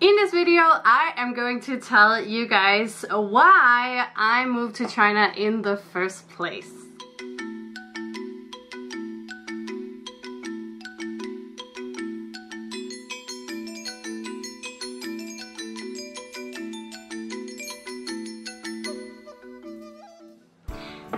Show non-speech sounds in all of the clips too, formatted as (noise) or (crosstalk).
In this video, I am going to tell you guys why I moved to China in the first place.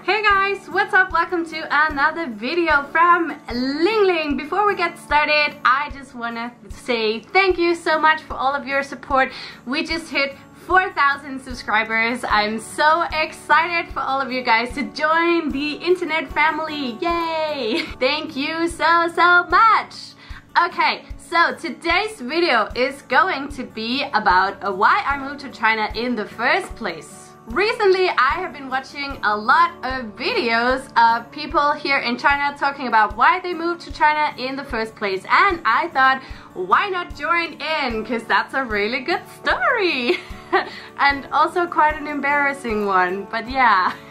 Hey guys, what's up? Welcome to another video from Lingling. Before we get started, I just want to say thank you so much for all of your support. We just hit 4,000 subscribers. I'm so excited for all of you guys to join the internet family. Yay! Thank you so, so much. Okay, so today's video is going to be about why I moved to China in the first place. Recently, I have been watching a lot of videos of people here in China talking about why they moved to China in the first place and I thought, why not join in? Because that's a really good story! (laughs) and also quite an embarrassing one, but yeah. (laughs)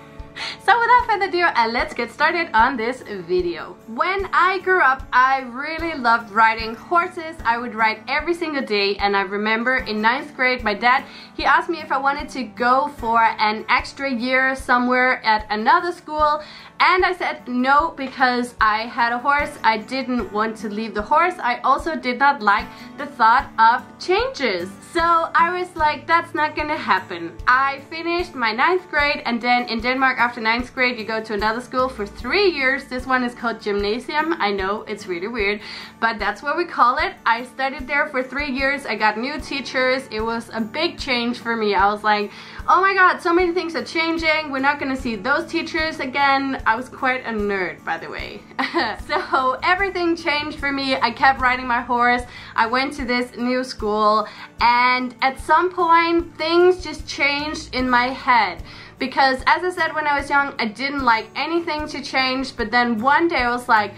So without further ado, uh, let's get started on this video. When I grew up, I really loved riding horses. I would ride every single day and I remember in ninth grade, my dad, he asked me if I wanted to go for an extra year somewhere at another school and I said no because I had a horse. I didn't want to leave the horse. I also did not like the thought of changes. So I was like, that's not gonna happen. I finished my ninth grade and then in Denmark after ninth grade you go to another school for three years. This one is called gymnasium. I know it's really weird, but that's what we call it. I studied there for three years. I got new teachers. It was a big change for me. I was like, oh my god, so many things are changing. We're not gonna see those teachers again. I was quite a nerd, by the way. (laughs) so everything changed for me. I kept riding my horse. I went to this new school and at some point things just changed in my head because as I said when I was young, I didn't like anything to change, but then one day I was like,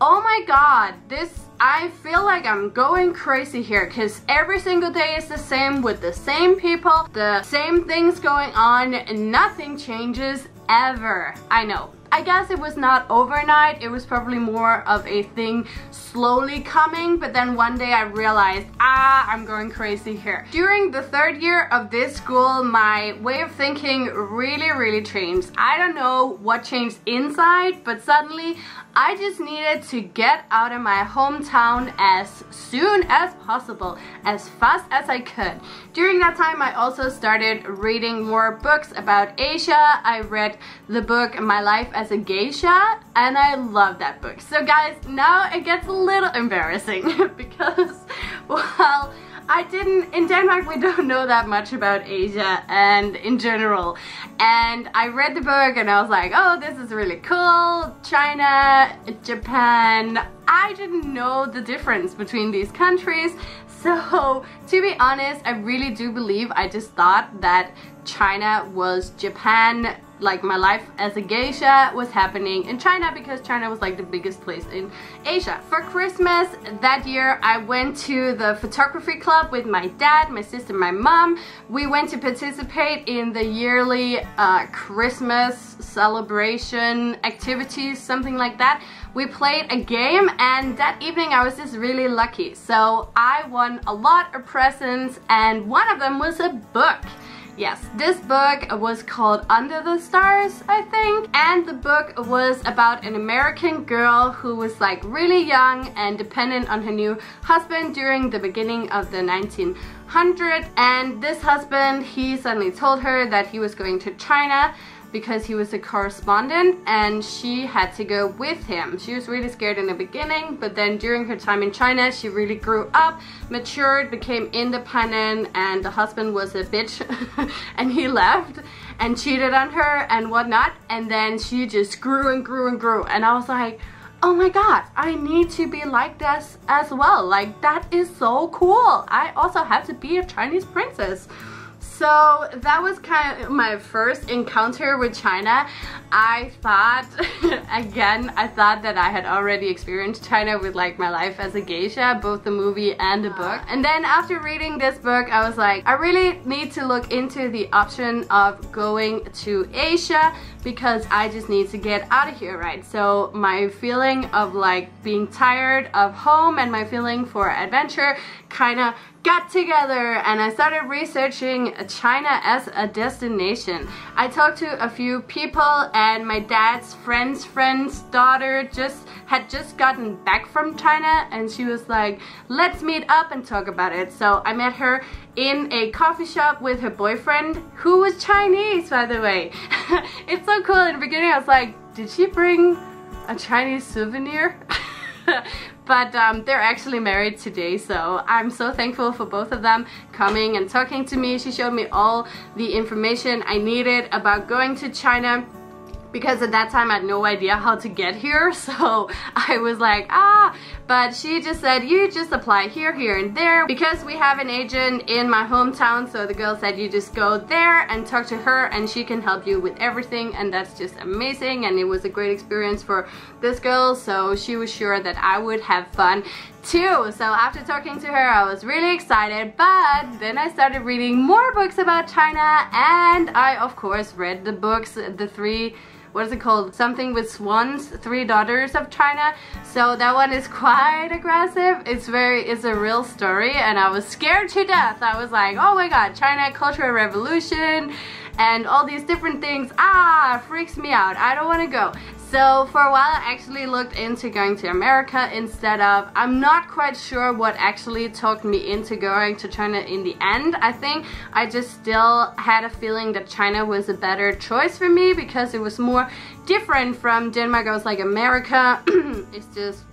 oh my god, this I feel like I'm going crazy here because every single day is the same with the same people, the same things going on, and nothing changes ever. I know. I guess it was not overnight, it was probably more of a thing slowly coming, but then one day I realized, ah, I'm going crazy here. During the third year of this school, my way of thinking really, really changed. I don't know what changed inside, but suddenly I just needed to get out of my hometown as soon as possible, as fast as I could. During that time, I also started reading more books about Asia. I read the book My Life as a Geisha, and I love that book. So guys, now it gets a little embarrassing (laughs) because, well, I didn't, in Denmark we don't know that much about Asia and in general. And I read the book and I was like oh this is really cool. China, Japan. I didn't know the difference between these countries. So to be honest I really do believe I just thought that China was Japan like my life as a geisha was happening in China because China was like the biggest place in Asia. For Christmas that year I went to the photography club with my dad, my sister, my mom. We went to participate in the yearly uh, Christmas celebration activities, something like that. We played a game and that evening I was just really lucky. So I won a lot of presents and one of them was a book. Yes, this book was called Under the Stars, I think. And the book was about an American girl who was like really young and dependent on her new husband during the beginning of the 1900s. And this husband, he suddenly told her that he was going to China because he was a correspondent and she had to go with him. She was really scared in the beginning, but then during her time in China, she really grew up, matured, became independent, and the husband was a bitch (laughs) and he left and cheated on her and whatnot. And then she just grew and grew and grew. And I was like, oh my god, I need to be like this as well. Like, that is so cool. I also have to be a Chinese princess. So that was kind of my first encounter with China. I thought, (laughs) again, I thought that I had already experienced China with like my life as a geisha, both the movie and the book. And then after reading this book, I was like, I really need to look into the option of going to Asia because I just need to get out of here, right? So my feeling of like being tired of home and my feeling for adventure kind of got together and I started researching China as a destination. I talked to a few people and my dad's friend's friend's daughter just had just gotten back from China and she was like, let's meet up and talk about it. So I met her in a coffee shop with her boyfriend who was Chinese by the way. (laughs) it's so cool in the beginning I was like, did she bring a Chinese souvenir? (laughs) (laughs) but um, they're actually married today so I'm so thankful for both of them coming and talking to me. She showed me all the information I needed about going to China because at that time I had no idea how to get here (laughs) so I was like ah but she just said you just apply here here and there because we have an agent in my hometown so the girl said you just go there and talk to her and she can help you with everything and that's just amazing and it was a great experience for this girl so she was sure that I would have fun too. So after talking to her, I was really excited, but then I started reading more books about China and I of course read the books, the three what is it called? Something with swans, Three Daughters of China. So that one is quite aggressive. It's very, it's a real story and I was scared to death. I was like, oh my god, China Cultural Revolution and all these different things. Ah, freaks me out. I don't want to go. So for a while I actually looked into going to America instead of, I'm not quite sure what actually talked me into going to China in the end. I think I just still had a feeling that China was a better choice for me because it was more different from Denmark. I was like, America, (clears throat) it's just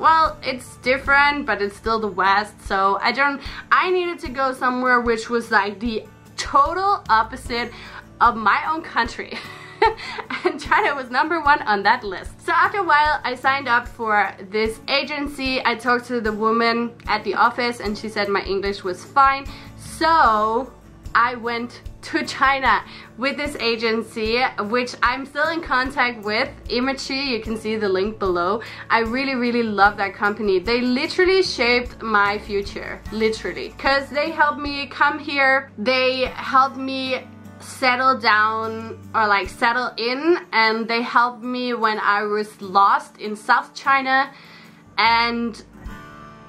well, it's different, but it's still the West, so I don't, I needed to go somewhere which was like the total opposite of my own country. (laughs) (laughs) and China was number one on that list. So after a while, I signed up for this agency. I talked to the woman at the office and she said my English was fine. So I went to China with this agency which I'm still in contact with Imachi you can see the link below I really really love that company they literally shaped my future literally because they helped me come here they helped me settle down or like settle in and they helped me when I was lost in South China. And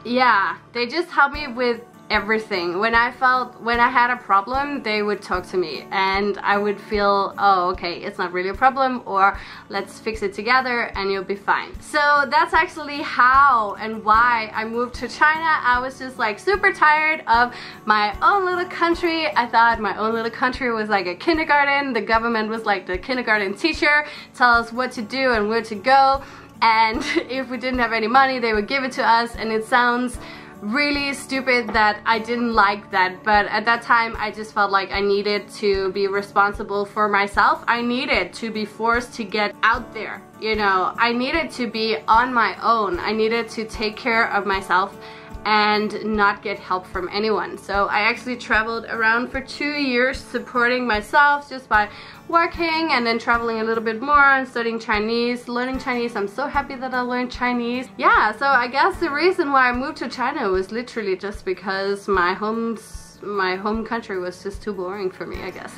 yeah they just helped me with everything. When I felt, when I had a problem, they would talk to me and I would feel, oh, okay, it's not really a problem or let's fix it together and you'll be fine. So that's actually how and why I moved to China. I was just like super tired of my own little country. I thought my own little country was like a kindergarten. The government was like the kindergarten teacher, tell us what to do and where to go. And (laughs) if we didn't have any money, they would give it to us and it sounds really stupid that I didn't like that but at that time I just felt like I needed to be responsible for myself. I needed to be forced to get out there you know? I needed to be on my own. I needed to take care of myself and not get help from anyone. So I actually traveled around for two years supporting myself just by working and then traveling a little bit more and studying Chinese, learning Chinese. I'm so happy that I learned Chinese. Yeah, so I guess the reason why I moved to China was literally just because my home's my home country was just too boring for me, I guess.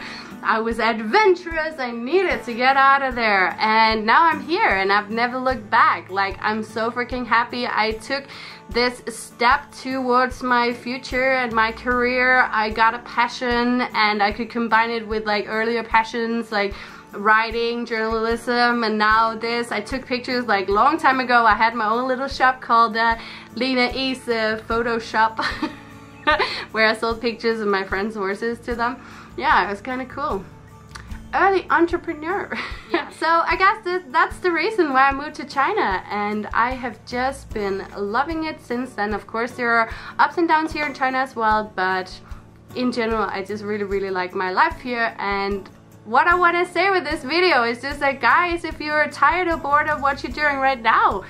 (laughs) I was adventurous, I needed to get out of there, and now I'm here and I've never looked back. Like, I'm so freaking happy I took this step towards my future and my career. I got a passion and I could combine it with like earlier passions like writing, journalism, and now this. I took pictures like long time ago. I had my own little shop called uh, Lena E's uh, Photo Shop (laughs) where I sold pictures of my friends' horses to them. Yeah, it was kind of cool early entrepreneur. yeah. (laughs) So I guess that, that's the reason why I moved to China and I have just been loving it since then. Of course there are ups and downs here in China as well but in general I just really really like my life here and what I want to say with this video is just that guys if you're tired or bored of what you're doing right now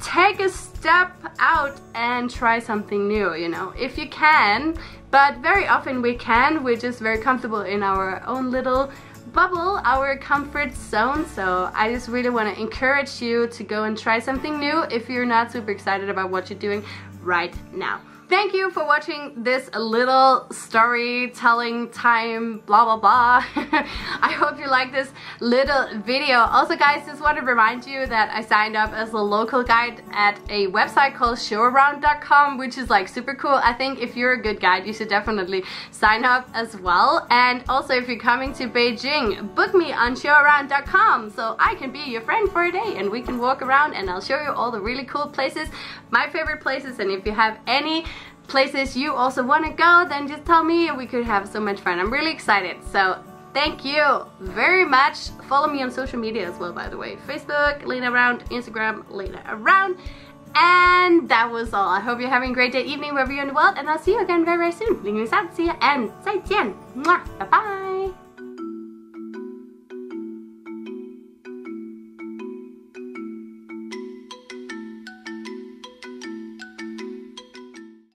take a step out and try something new you know if you can but very often we can we're just very comfortable in our own little bubble, our comfort zone. So I just really want to encourage you to go and try something new if you're not super excited about what you're doing right now. Thank you for watching this little storytelling time blah blah blah. (laughs) I hope you like this little video. Also guys just want to remind you that I signed up as a local guide at a website called showaround.com which is like super cool. I think if you're a good guide you should definitely sign up as well. And also if you're coming to Beijing book me on showaround.com so I can be your friend for a day and we can walk around and I'll show you all the really cool places my favorite places. And if you have any places you also want to go, then just tell me and we could have so much fun. I'm really excited. So thank you very much. Follow me on social media as well, by the way. Facebook, Lena Around, Instagram, Lena Around. And that was all. I hope you're having a great day, evening, wherever you're in the world. And I'll see you again very, very soon. Lingling. See ya and 再见. Bye bye.